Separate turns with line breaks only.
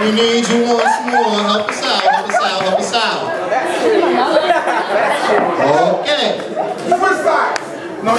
we need you once more. Help us out, help us out, help us out. Okay.
Switch sides. No,